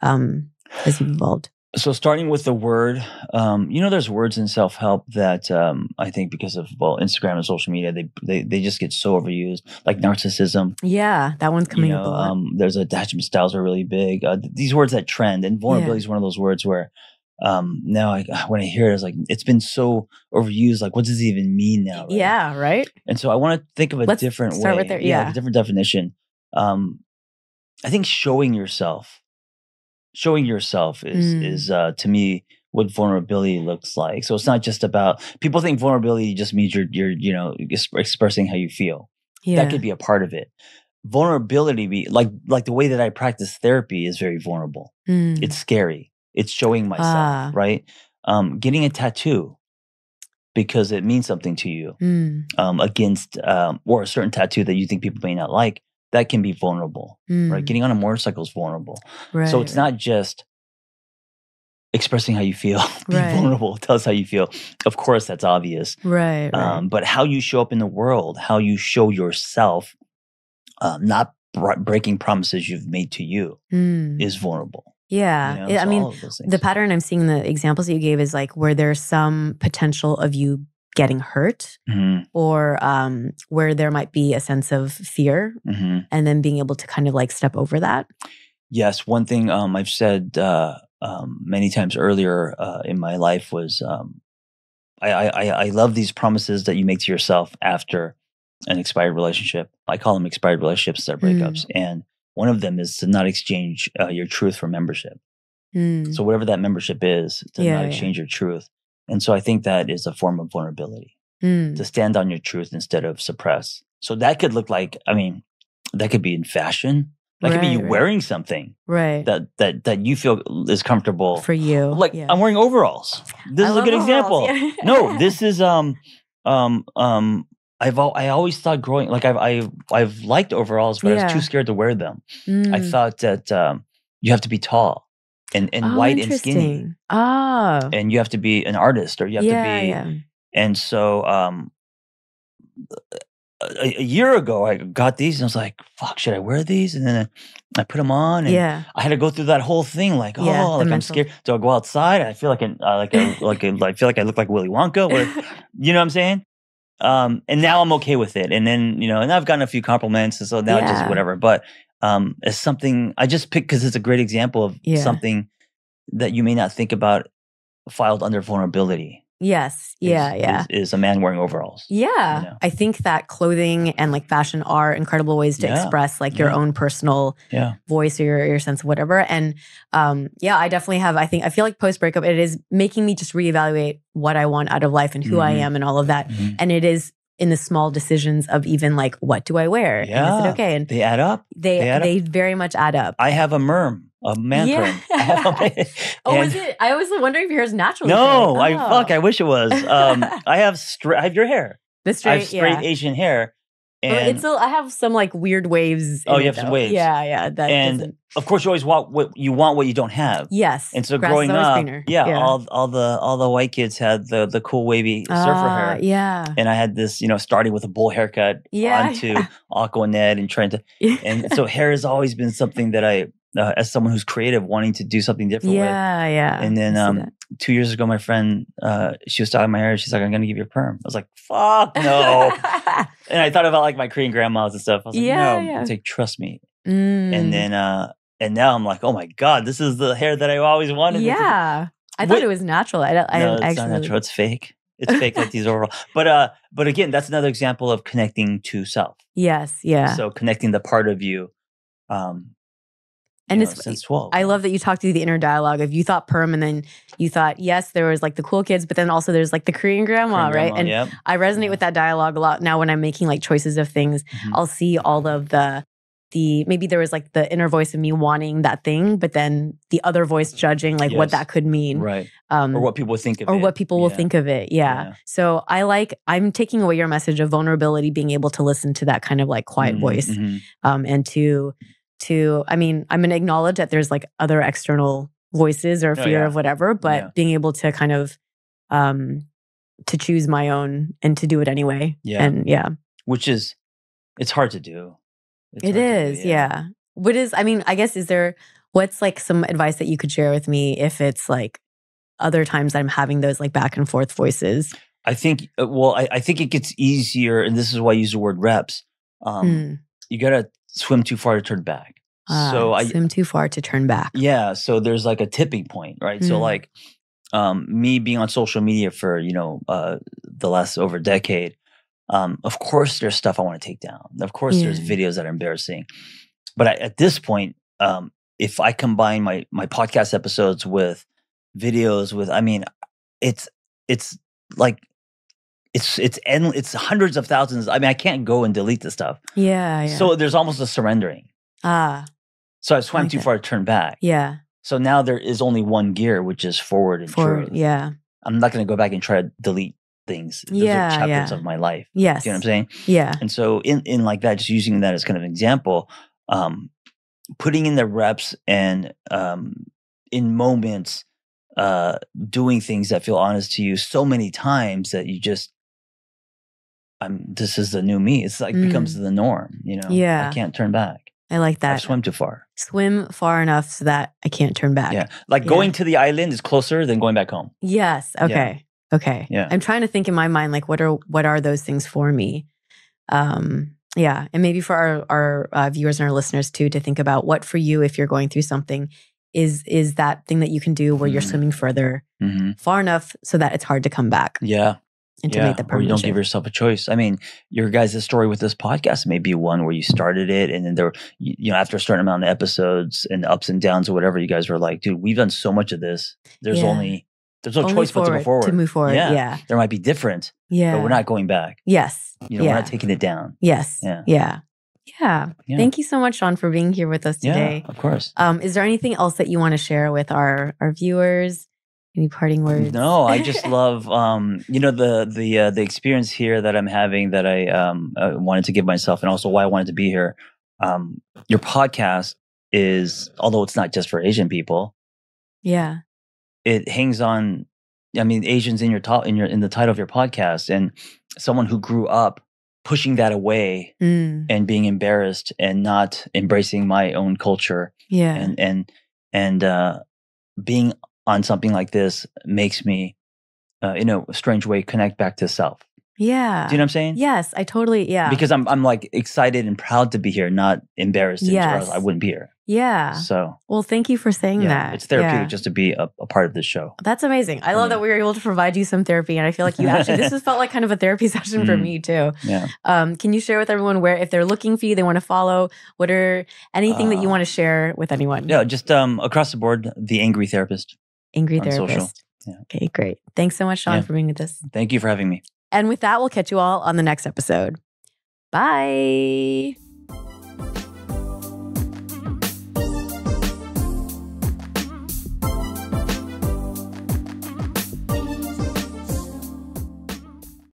um as you've evolved. So starting with the word, um, you know, there's words in self help that um, I think because of well, Instagram and social media, they they they just get so overused, like narcissism. Yeah, that one's coming you up a know, lot. um, there's attachment styles are really big. Uh, th- these words that trend, and vulnerability is one of those words where um, now I, (sighs) when I hear it, it's like it's been so overused. Like, what does it even mean now? right? Yeah, right? And so I want to think of a Let's different start way. with there- like yeah. a different definition. Um, I think showing yourself, showing yourself is Mm. is uh, to me what vulnerability looks like. So it's not just about people think vulnerability just means you're you're you know expressing how you feel. Yeah. That could be a part of it. Vulnerability, be like like the way that I practice therapy is very vulnerable. Mm. It's scary. It's showing myself, Ah. right? Um, getting a tattoo because it means something to you Mm. um, against um, or a certain tattoo that you think people may not like, that can be vulnerable, Mm. right? Getting on a motorcycle is vulnerable. Right. So it's not just expressing how you feel, (laughs) be Right. vulnerable, tell us how you feel. Of course, that's obvious. right. right. Um, but how you show up in the world, how you show yourself, um, not br- breaking promises you've made to you, Mm. is vulnerable. yeah. you know? I mean, all of those the pattern I'm seeing in the examples that you gave is like where there's some potential of you getting hurt Mhm, or um, where there might be a sense of fear mhm. and then being able to kind of like step over that. Yes, one thing um, I've said uh, um, many times earlier uh, in my life was um, I, I, I I love these promises that you make to yourself after an expired relationship. I call them expired relationships instead of Mm. breakups. And one of them is to not exchange uh, your truth for membership. Mm. So whatever that membership is, to Yeah, not yeah. exchange your truth. And so I think that is a form of vulnerability Mm. to stand on your truth instead of suppress. So that could look like, I mean, that could be in fashion. That could be you Right, right. wearing something Right. that that that you feel is comfortable. For you. like yeah. I'm wearing overalls. This I is a good example. yeah. no, (laughs) this is um um um I've al- I always thought growing like I've I've I've liked overalls, but I was too scared to wear them. I Mm. thought that um you have to be tall and and Oh, white and skinny. Oh. and you have to be an artist or you have yeah, to be. yeah. And so um a, a year ago I got these and I was like, "Fuck, should I wear these?" And then I, put them on and Yeah. I had to go through that whole thing, like, oh, Yeah, like I'm scared. Do I go outside? I feel like an, uh, like a, like a, I feel like I look like Willy Wonka. What, (laughs) you know what I'm saying? Um, and now I'm okay with it. And then you know, and I've gotten a few compliments, and so now it's just whatever. But um, it's something I just picked because it's a great example of Yeah. something that you may not think about filed under vulnerability. yes. is- Yeah. Yeah. is, is a man wearing overalls. Yeah. know? I think that clothing and like fashion are incredible ways to Yeah. express like your Yeah. own personal Yeah, voice or your, your sense of whatever. And um, yeah, I definitely have, I think, I feel like post breakup, it is making me just reevaluate what I want out of life and who I Mhm. am and all of that. Mhm. And it is in the small decisions of even like, what do I wear? And is Yeah. it okay? And they add up. they, they they, up. very much add up. I have a merm, a man Yeah. perm. (laughs) I have a- (laughs) (laughs) oh, is it? I was wondering if yours naturally. No, curly. I Oh. fuck. I wish it was. Um, I have straight. I have your hair. the I straight, have straight yeah. Asian hair, and it's still, I have some like weird waves. Oh, in you it, have some waves. Yeah, yeah. That And doesn't- of course, you always want what you want, what you don't have. yes. And so growing up, greener. yeah, all all the all the white kids had the the cool wavy surfer Ah, hair, Yeah. and I had this, you know, starting with a bowl haircut Yeah, onto (laughs) yeah. Aquanet and trying to, and so (laughs) hair has always been something that I, uh, as someone who's creative, wanting to do something different with. yeah, yeah. And then um. Two years ago, my friend, uh, she was styling my hair. She's like, "I'm gonna give you a perm." I was like, "Fuck no." (laughs) and I thought about like my Korean grandmas and stuff. I was like, Yeah, no, yeah. it's like trust me. Mm. And then uh and now I'm like, oh my god, this is the hair that I always wanted. Yeah, I thought What- it was natural. I, don't- I no, it's actually, not natural. It's fake. It's (laughs) fake like these overall. But uh, but again, that's another example of connecting to self. yes, yeah. So connecting the part of you, um, And you know, it's- since twelve. I love that you talked through the inner dialogue of you thought perm and then you thought yes there was like the cool kids but then also there's like the Korean grandma Korean right grandma, and yep. I resonate Yeah. with that dialogue a lot now when I'm making like choices of things Mhm. I'll see all of the the maybe there was like the inner voice of me wanting that thing but then the other voice judging like what that could mean right, um or what people think of or it. what people will think of it yeah. Yeah. so I like I'm taking away your message of vulnerability being able to listen to that kind of like quiet Mhm, voice mhm. um, and to to i mean i'm going to acknowledge that there's like other external voices or Oh, fear yeah. of whatever but Yeah. being able to kind of um to choose my own and to do it anyway Yeah. and yeah Which is, it's hard to do. It's it to do, is yeah. what is i mean i guess is there what's like some advice that you could share with me if it's like other times i'm having those like back and forth voices I think. uh, Well, I, I think it gets easier, and this is why I use the word reps. Um, Mm. You gotta swim too far to turn back. Ah, so I, swim too far to turn back Yeah, so there's like a tipping point, right? So Mm. like um me being on social media for, you know, uh the last over decade, um of course there's stuff I want to take down. Of course there's videos that are embarrassing. But I, at this point, um if I combine my my podcast episodes with videos with I mean it's it's like it's it's end, it's hundreds of thousands. I mean, I can't go and delete the stuff. yeah yeah So there's almost a surrendering. ah So I swam like too that. far to turn back. yeah So now there is only one gear, which is forward and forward truth. yeah I'm not going to go back and try to delete things. Those Yeah, are chapters yeah. of my life. yes You know what I'm saying? yeah And so in in like that, just using that as kind of an example, um, putting in the reps and um, in moments, uh, doing things that feel honest to you so many times that you just. I'm. This is the new me. It's like becomes the norm. You know. Mm. Yeah. I can't turn back. I like that. That. swum too far. Swim far enough so that I can't turn back. Yeah. Like Yeah. going to the island is closer than going back home. Yes. Okay. Okay. Yeah. I'm trying to think in my mind, like, what are what are those things for me? Um, yeah, and maybe for our our uh, viewers and our listeners too, to think about what for you, if you're going through something, is is that thing that you can do where you're Mhm. swimming further, hmm far enough so that it's hard to come back Yeah. And to yeah. make the or you don't give yourself a choice. I mean, your guys' story with this podcast may be one where you started it, and then there, were- you know, after a certain amount of episodes and ups and downs or whatever, you guys were like, "Dude, we've done so much of this. There's Yeah. only there's no Only choice but to go forward. To move forward. Yeah. Yeah. There might be different, Yeah. but we're not going back. Yes. You know, yeah. we're not taking it down. yes. Yeah. Yeah. Yeah. Yeah. Thank you so much, John, for being here with us today. Yeah, of course. Um, is there anything else that you want to share with our our viewers? Any parting words? No, I just (laughs) love um, you know the the uh, the experience here that I'm having that I um uh, wanted to give myself, and also why I wanted to be here. Um, your podcast is, although it's not just for Asian people, yeah. it hangs on. I mean, Asians in your top in your in the title of your podcast, and someone who grew up pushing that away Mm, and being embarrassed and not embracing my own culture yeah. and and and uh, being on something like this makes me, uh, in a strange way, connect back to self. yeah. Do you know what I'm saying? Yes, I totally. Yeah. Because I'm I'm like excited and proud to be here, not embarrassed. Yes. I wouldn't be here. yeah. So Well, thank you for saying yeah, that. it's therapeutic Yeah. just to be a, a part of this show. That's amazing. I love Yeah. that we were able to provide you some therapy, and I feel like you (laughs) actually this has felt like kind of a therapy (laughs) session for Mhm. me too. Yeah. Um, can you share with everyone where if they're looking for you, they want to follow? What are anything that you Uh, want to share with anyone? Yeah, just um across the board, the angry therapist. Angry on social. therapist. Yeah. Okay, great. Thanks so much, John, Yeah. for being with us. Thank you for having me. And with that, we'll catch you all on the next episode. Bye.